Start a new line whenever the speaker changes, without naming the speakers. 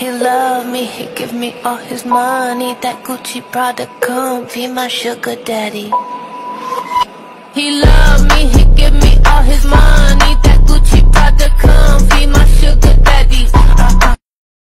He love me, he give me all his money. That Gucci product come be my sugar daddy. He love